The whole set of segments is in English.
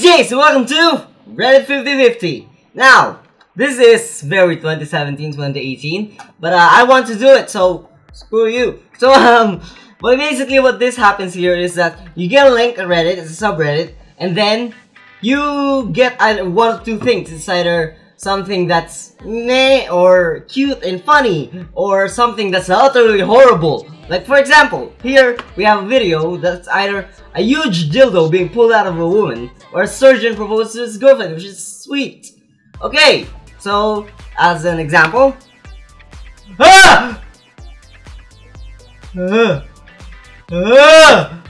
it's Jayce, welcome to Reddit 5050. Now, this is very 2017-2018, but uh, I want to do it, so screw you. So, um, but basically what this happens here is that you get a link on Reddit, it's a subreddit, and then you get either one of two things. It's either something that's meh or cute and funny, or something that's utterly horrible. Like for example, here we have a video that's either a huge dildo being pulled out of a woman, or a surgeon proposes to his girlfriend, which is sweet. Okay, so as an example, ah! Ah! Ah!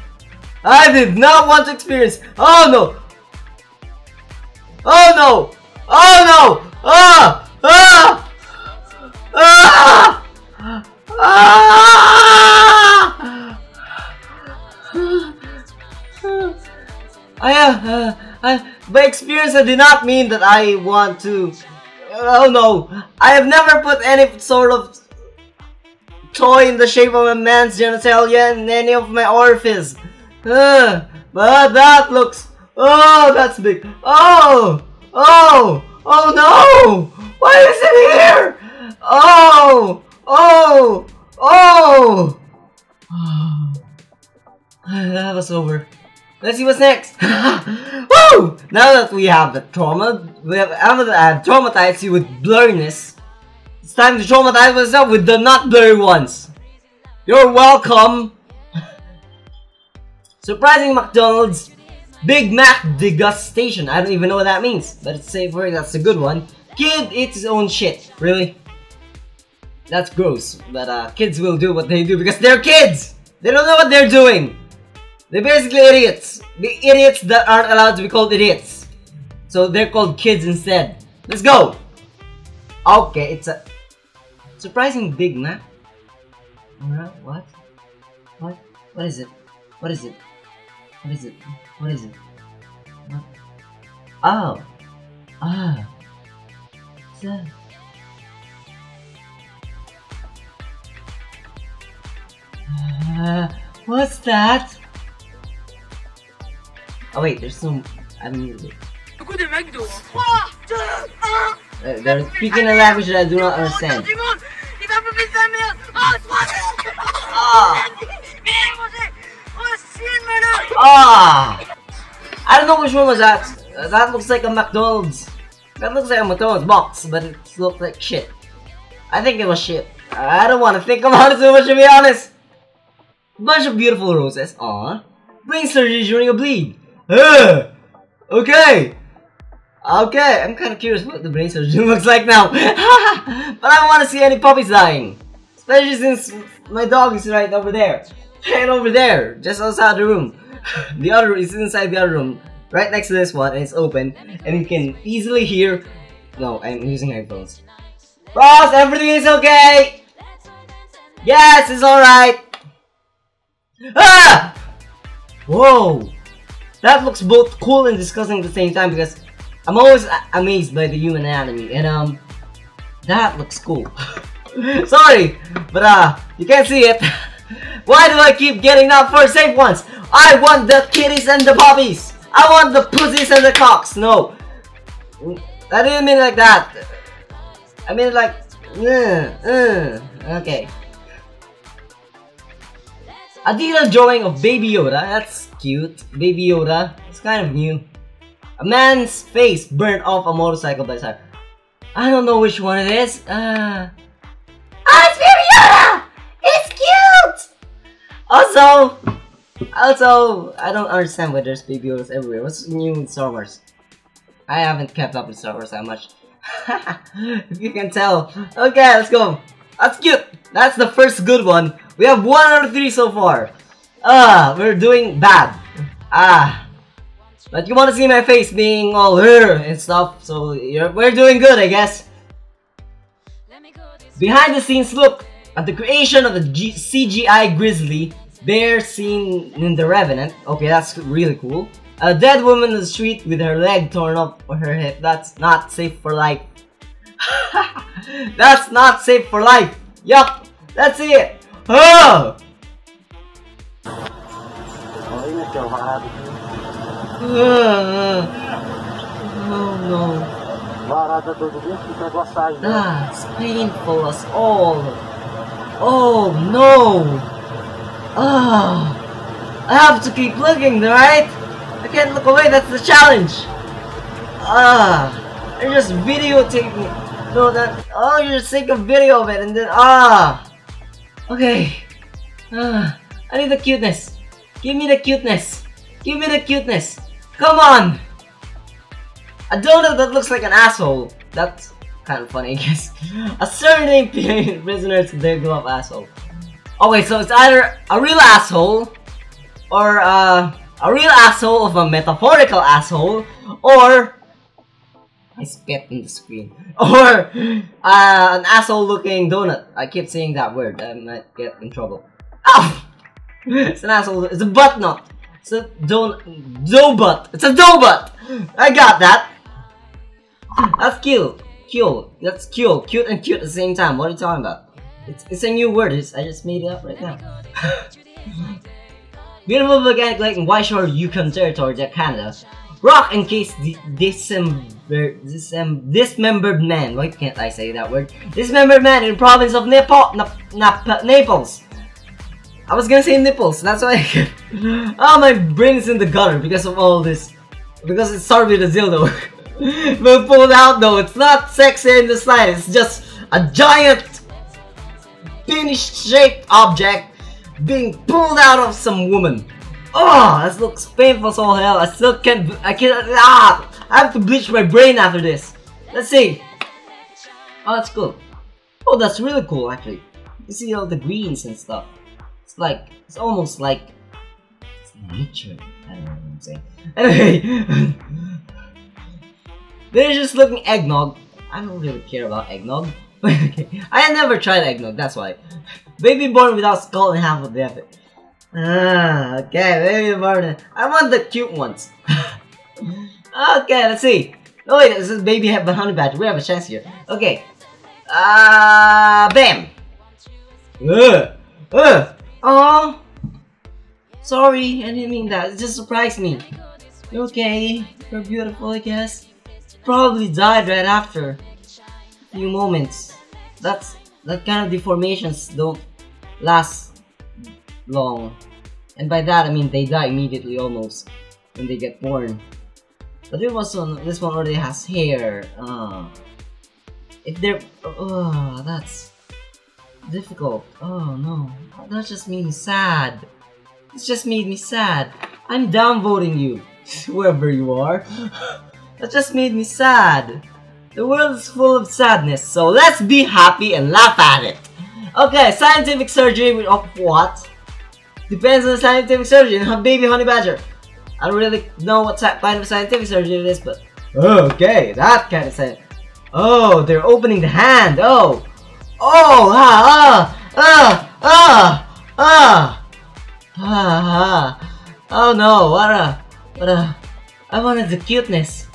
I did not want to experience. Oh no! Oh no! Oh no! Ah! Ah! Ah! Ah! I, uh, I, by experience, I did not mean that I want to. Oh no! I have never put any sort of toy in the shape of a man's genitalia in any of my orifices. Uh, but that looks. Oh, that's big. Oh! Oh! Oh no! Why is it here? Oh! Oh! Oh! that was over. Let's see what's next. Woo! Now that we have the trauma, we have uh, traumatized you with blurriness. It's time to traumatize myself with the not blurry ones. You're welcome. Surprising McDonald's Big Mac degustation. I don't even know what that means, but it's safe word. That's a good one. Kid eats his own shit. Really? That's gross. But uh, kids will do what they do because they're kids. They don't know what they're doing. They're basically idiots. The idiots that aren't allowed to be called idiots. So they're called kids instead. Let's go. Okay, it's a surprising Big Mac. What? What? What is it? What is it? What is it? What is it? What? Oh. Ah. What's that? Uh, what's that? Oh wait, there's some. I mean, uh, they're speaking a language that I do not understand. Ah! Ah! I don't know which one was that. Uh, that looks like a McDonald's. That looks like a McDonald's box, but it looked like shit. I think it was shit. I don't want to think about it too much to be honest. Bunch of beautiful roses. Aw. Brain surgery during a bleed. Ugh. Okay. Okay, I'm kind of curious what the brain surgery looks like now. but I don't want to see any puppies dying. Especially since my dog is right over there. Right over there, just outside the room. the other is inside the other room, right next to this one, and it's open, and you can easily hear. No, I'm using headphones. Ross, everything is okay. Yes, it's all right. Ah! Whoa, that looks both cool and disgusting at the same time because I'm always amazed by the human anatomy, and um, that looks cool. Sorry, but uh, you can't see it. Why do I keep getting that first safe ones? I want the kitties and the puppies. I want the pussies and the cocks. No. I didn't mean like that. I mean like, uh, okay. A detailed drawing of Baby Yoda. That's cute. Baby Yoda. It's kind of new. A man's face burnt off a motorcycle by side. I don't know which one it is. Uh, Also, also, I don't understand why there's baby Yodas everywhere. What's new in Star Wars? I haven't kept up with Star Wars that much. if you can tell. Okay, let's go. That's cute. That's the first good one. We have one out of three so far. Ah, we're doing bad. Ah. But you want to see my face being all her and stuff, so we're doing good, I guess. Behind the scenes look at the creation of the G CGI Grizzly Bear seen in The Revenant. Okay, that's really cool. A dead woman in the street with her leg torn off her hip. That's not safe for life. that's not safe for life. Yup. That's it. Oh! Uh, That's painful as all. Oh no! Ah, I have to keep looking, right? I can't look away, that's the challenge! Ah, you're just videotaping No, that, oh, you're just taking a video of it and then, ah! Okay. Ah, I need the cuteness. Give me the cuteness. Give me the cuteness. Come on! A donut that looks like an asshole. That's kind of funny, I guess. A surname prisoners they go up asshole. Okay, so it's either a real asshole or uh, a real asshole of a metaphorical asshole or I spit in the screen or uh, an asshole looking donut. I keep saying that word. I might get in trouble. Oh! It's an asshole. It's a butt nut. It's a don dough butt. It's a dough butt. I got that. That's cute. Cute. That's cute. Cute and cute at the same time. What are you talking about? It's, it's a new word. It's, I just made it up right now. Beautiful volcanic lake in Whitehorse, Yukon Territory, Canada. Rock encased December, December, dismembered man. Why can't I say that word? Dismembered man in province of Nepal, Nap, Nap, Naples. I was gonna say nipples. That's why. oh, my brain is in the gutter because of all this. Because it started with a dildo. but pulled out though. It's not sexy in the slightest. It's just a giant penis-shaped object being pulled out of some woman. Oh, this looks painful so hell. I still can't. I can't. Ah! I have to bleach my brain after this. Let's see. Oh, that's cool. Oh, that's really cool actually. You see all the greens and stuff. It's like it's almost like nature. I don't know what I'm saying. Anyway, they're just looking eggnog. I don't really care about eggnog. okay. I never tried eggnog, that's why. Baby born without skull and half of the effort. Ah, okay, baby born. I want the cute ones. okay, let's see. Oh wait, this is baby honey badger. We have a chance here. Okay. Uh, bam. Ugh. Ugh. Oh. Sorry, I didn't mean that. It just surprised me. Okay? You're beautiful, I guess. Probably died right after few moments. That's that kind of deformations don't last long. And by that I mean they die immediately almost when they get born. But this one this one already has hair. Uh, if they're oh that's difficult. Oh no. That just made me sad. It just made me sad. I'm downvoting you, whoever you are. that just made me sad. The world is full of sadness, so let's be happy and laugh at it. Okay, scientific surgery of what? Depends on the scientific surgeon, baby honey badger. I don't really know what kind of scientific surgery it is, but okay, that kind of science. Oh, they're opening the hand. Oh, oh, ah, ah, ah, ah, ah, ah. Oh no, what a, what a. I wanted the cuteness.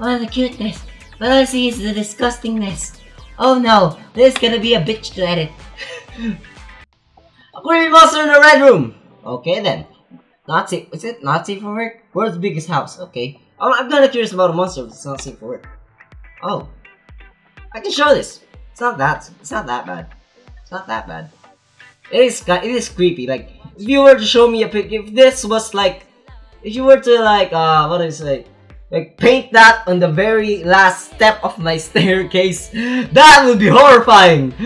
I wanted the cuteness. I see is the disgustingness. Oh no, this is gonna be a bitch to edit. a creepy monster in the red room! Okay then. Safe. Is it not safe for work? World's biggest house. Okay. Oh, I'm kinda curious about a monster if it's not safe for work. Oh. I can show this. It's not that. It's not that bad. It's not that bad. It is. It is creepy. Like if you were to show me a pic, if this was like, if you were to like, uh, what do you say? Like paint that on the very last step of my staircase. That would be horrifying.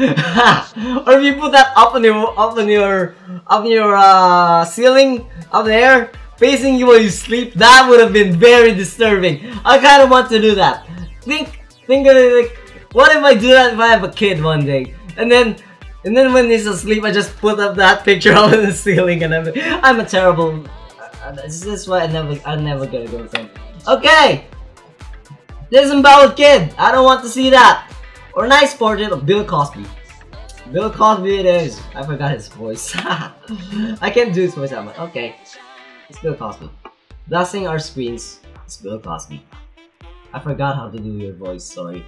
Or if you put that up on your up on your up on your uh, ceiling up there facing you while you sleep that would have been very disturbing. I kind of want to do that. Think think of it like what if I do that if I have a kid one day? And then and then when he's asleep I just put up that picture on the ceiling and I'm, I'm a terrible uh, this is why I never I'm never gonna go him Okay! Ballad Kid. I don't want to see that. Or nice portrait of Bill Cosby. Bill Cosby it is. I forgot his voice. I can't do his voice much. Okay. It's Bill Cosby. Blessing our screens. It's Bill Cosby. I forgot how to do your voice, sorry.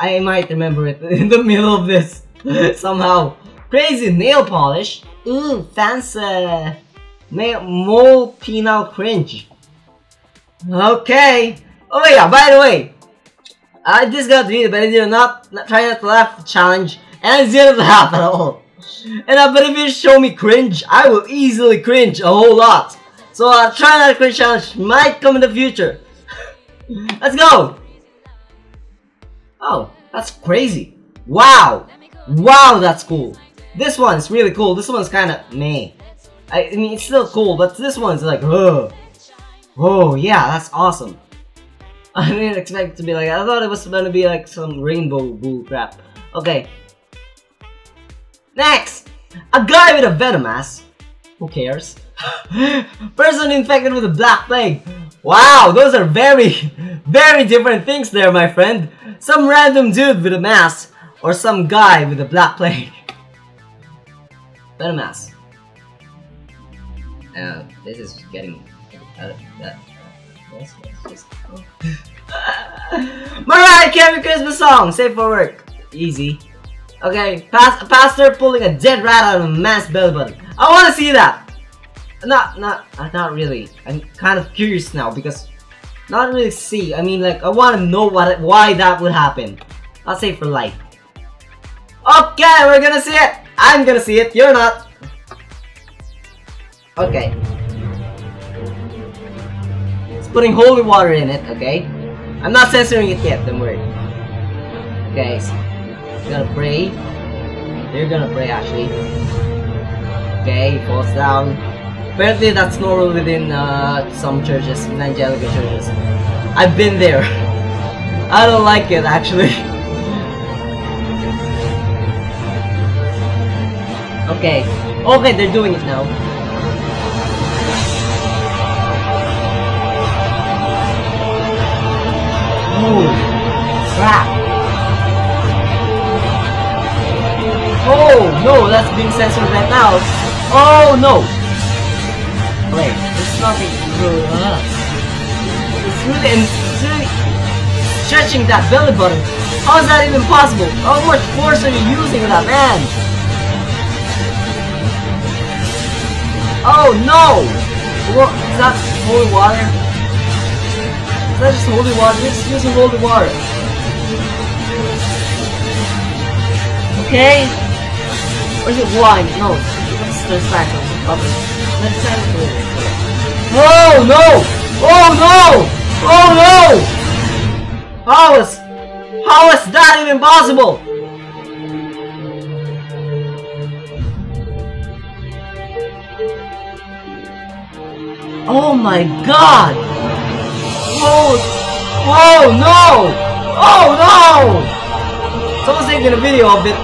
I might remember it in the middle of this. Somehow. Crazy nail polish. Ooh, fancy. Mole penal cringe. Okay. Oh yeah, by the way, I just got to but I did not, not try not to laugh challenge, and I didn't laugh at all. And uh, but if you show me cringe, I will easily cringe a whole lot. So uh, try not to cringe challenge might come in the future. Let's go! Oh, that's crazy. Wow! Wow, that's cool. This one's really cool. This one's kind of meh. I, I, mean, it's still cool, but this one's like, ugh. Oh, yeah, that's awesome. I didn't expect it to be like, I thought it was gonna be like some rainbow bull crap. Okay. Next! A guy with a venom mask. Who cares? Person infected with a black plague. Wow, those are very, very different things there, my friend. Some random dude with a mask, or some guy with a black plague. Venom mask. Uh, this is getting Mariah Carey Christmas song, safe for work. Easy. Okay, pas pastor pulling a dead rat out of a mass belly button. I want to see that. Not, not, uh, not really. I'm kind of curious now because not really see. I mean, like I want to know what, why that would happen. I'll say for life. Okay, we're gonna see it. I'm gonna see it. You're not. Okay. Putting holy water in it. Okay. I'm not censoring it yet. Don't worry. Okay. So gonna pray. You're gonna pray actually. Okay, he falls down. Apparently that's normal within uh, some churches, evangelical churches. I've been there. I don't like it actually. okay. Okay, they're doing it now. Ooh. Crap. Oh no, that's being censored right now. Oh no! Wait, there's nothing really uh, It's really, it's really stretching that belly button. How is that even possible? How much force are you using with that man? Oh no! What, is that holy water? Is that just holy water? Just using holy water. Okay, or is it one? No, it's the cycle. Let's cycle it. Oh no! Oh no! Oh no! How is how is that even possible? Oh my god! Oh! Oh no! Oh no! Someone's taking a video of it.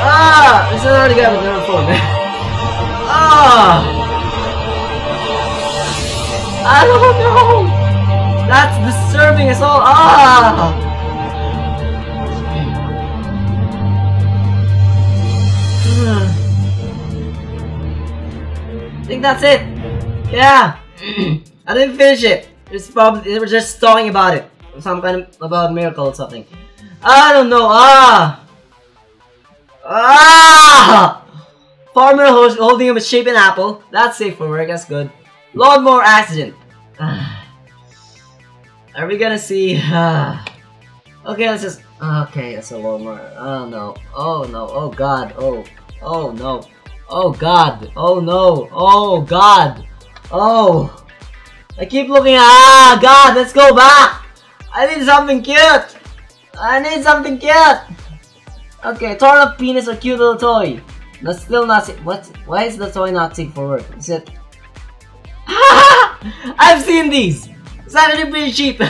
Ah! This is already got a better phone. ah! I don't know! That's disturbing as all. Ah! I think that's it. Yeah. I didn't finish it. It's probably they were just talking about it. Some kind of about miracle or something. I don't know. Ah. Ah! Farmer holding a misshapen apple. That's safe for work. That's good. Lawnmower accident. Are we gonna see? okay, let's just. Okay, that's a lawnmower. Oh no. Oh no. Oh god. Oh. Oh no. Oh god. Oh no. Oh god. Oh. I keep looking. Ah, God. Let's go back. I need something cute. I need something cute. Okay, torn up penis or cute little toy. That's still not What? Why is the toy not safe for work? Is it? I've seen these. It's actually pretty cheap.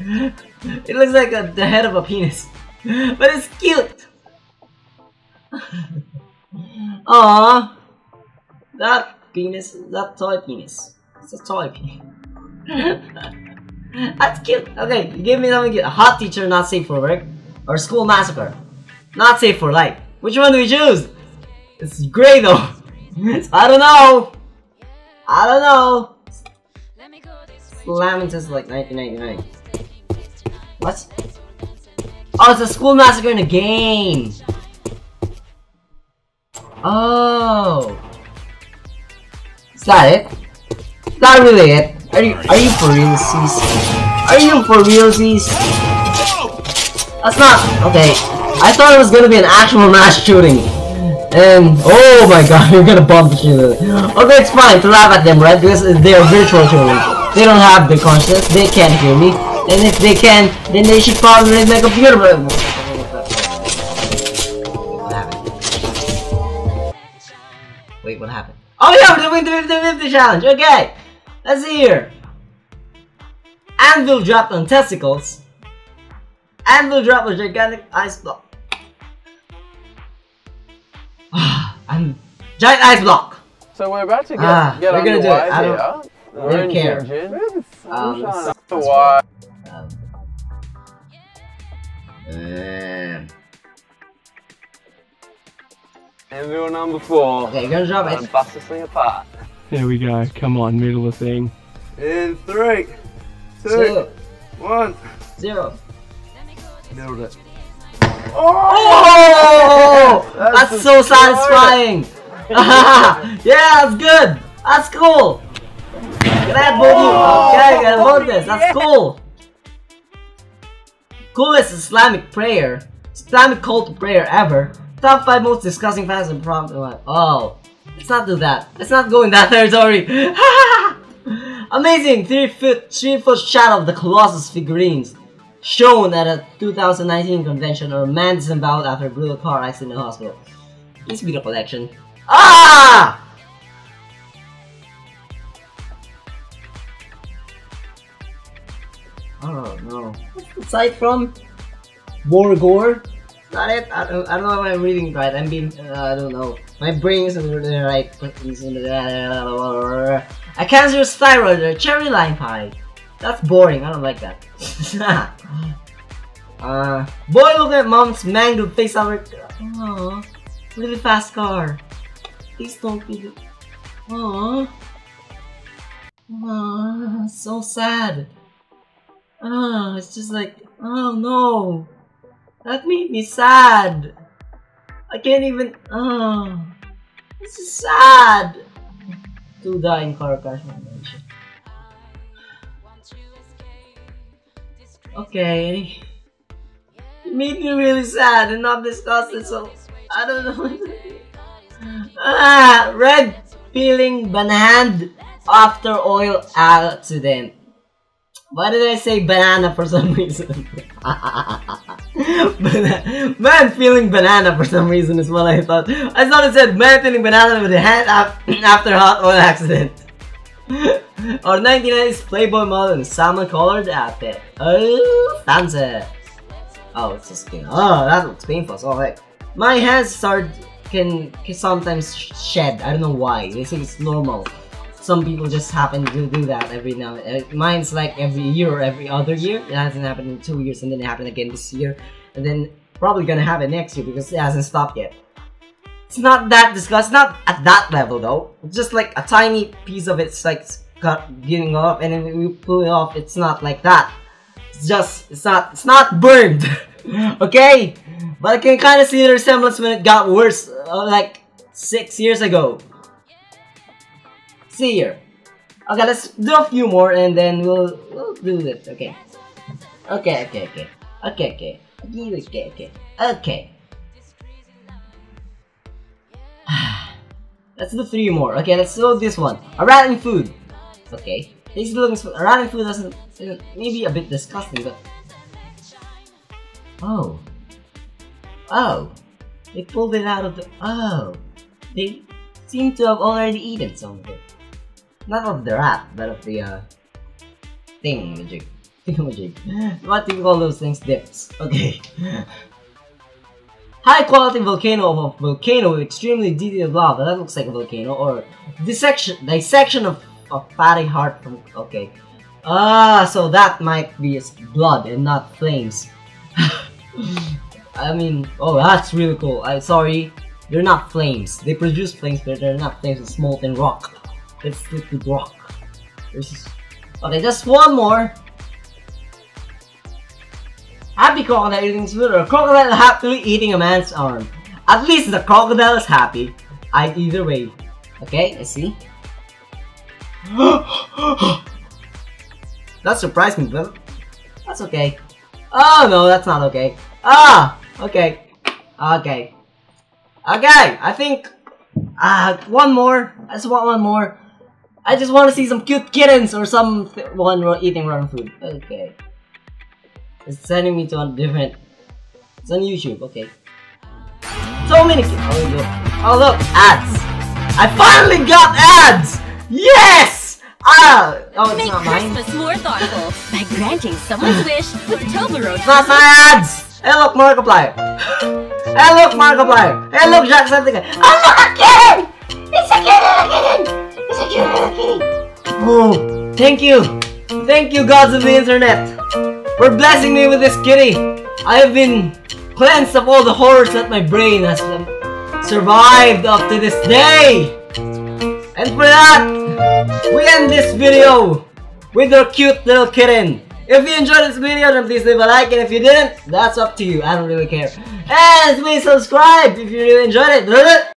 it looks like a, the head of a penis, but it's cute. Aww, that penis, that toy penis. It's a toy penis. That's cute. Okay, give me something cute. A hot teacher not safe for work or School Massacre. Not safe for life. Which one do we choose? It's gray though. I don't know. I don't know. Slamming is like 1999. What? Oh, it's a School Massacre in a game. Oh. Is that it? That really it? Are you are you for realsies? Are you for realsies? That's not okay. I thought it was gonna be an actual mass shooting. And oh my god, you're gonna bump the shit Okay, it's fine to laugh at them, right? Because they're virtual children. They don't have the consciousness, they can't hear me. And if they can, then they should probably make my computer. Wait, what happened? Oh yeah, we're doing the 50 challenge. Okay, let's see here. Anvil dropped on testicles. Anvil dropped a gigantic ice block. I'm giant ice block. So we're about to get, Ah, get we're gonna do it. underway I here. don't- We're in care. Gin. Um, Um, why? Um, um, Envil number four. okay, you're gonna drop it. bust this thing apart. There we go. Come on, middle of the thing. In three, two, Two, one. zero. Nailed it. Oh! That's That's so destroyed. satisfying! yeah, that's good! That's cool! Can I vote you? Okay, can I vote this? That's cool! Coolest Islamic prayer. Islamic cult prayer ever. Top 5 most disgusting fans and prompt. Oh, let's not do that. Let's not go in that territory. Amazing 3 foot 3 foot shot of the Colossus figurines shown at a 2019 convention or a man disemboweled after a brutal car accident in the hospital. To be the collection. Ah! Oh no. What's the site from? Borgor? Not it? I don't, I don't know if I'm reading right. I'm being, uh, I don't know. My brain isn't really right. A cancerous thyroid or cherry lime pie. That's boring. I don't like that. uh, boy, look at mom's mangled face over. Aww, really fast car. Please don't be. Aww. Aww, so sad. Ah, it's just like, oh no. That made me sad. I can't even. Oh, this is sad. Two die in car crash. Malaysia. Okay. It made me really sad and not disgusted, so I don't know. ah, red peeling banana after oil accident. Why did I say banana for some reason? Man feeling banana for some reason is what I thought. I thought it said man feeling banana with a hand af- after hot oil accident. or 1990s Playboy model in salmon colored outfit. Oh, fancy. Oh, it's just skin. Oh, that looks painful. So, like, my hands start can, can sometimes sh- shed. I don't know why. They think it's normal. Some people just happen to do that every now. Uh, mine's like every year or every other year. It hasn't happened in two years, and then it happened again this year, and then probably gonna happen next year because it hasn't stopped yet. It's not that disgusting. Not at that level though. It's just like a tiny piece of it's like cut getting off, and then you pull it off. It's not like that. It's just it's not it's not burned. okay, but I can kind of see the resemblance when it got worse, uh, like six years ago. See here. Okay, let's do a few more and then we'll we'll do this. Okay. Okay, okay, okay. Okay, okay. Okay, okay, okay. Let's do three more. Okay, let's do this one. A rat in food. Okay. Tasty looking food. A rat in food doesn't maybe a bit disgusting, but Oh. Oh. They pulled it out of the oh. They seem to have already eaten some of it. Not of the rat, but of the uh thingamajig. Thingamajig. What do you call those things? Dips. Okay. High quality volcano of volcano with extremely detailed lava. That looks like a volcano. Or dissection dissection of, a fatty heart from okay. Ah, so that might be blood and not flames. I mean, oh, that's really cool. I'm sorry, they're not flames. They produce flames, but they're not flames. It's molten rock. It's liquid rock. This is okay. Just one more. Happy crocodile eating a crocodile happily eating a man's arm. At least the crocodile is happy. I either way. Okay, I see. That surprised me, but that's okay. Oh no, that's not okay. Ah, okay, okay, okay. I think uh one more. I just want one more. I just want to see some cute kittens or some th- one eating rotten food. Okay, it's sending me to a different. It's on YouTube. Okay. So many. ki- Oh look! Oh look! Ads. I finally got ads. Yes. Ah. Oh, it's Make not mine. Christmas more thoughtful by granting someone's wish with Toblerone. It's not my ads! Hey look, Markiplier! Hey look, Markiplier! Hey look, Jacksepticeye! Oh look, a A cute! Oh, thank you! Thank you, gods of the internet! For blessing me with this kitty! I have been cleansed of all the horrors that my brain has survived up to this day! And for that, we end this video with our cute little kitten. If you enjoyed this video, then please leave a like, and if you didn't, that's up to you. I don't really care. And please subscribe if you really enjoyed it.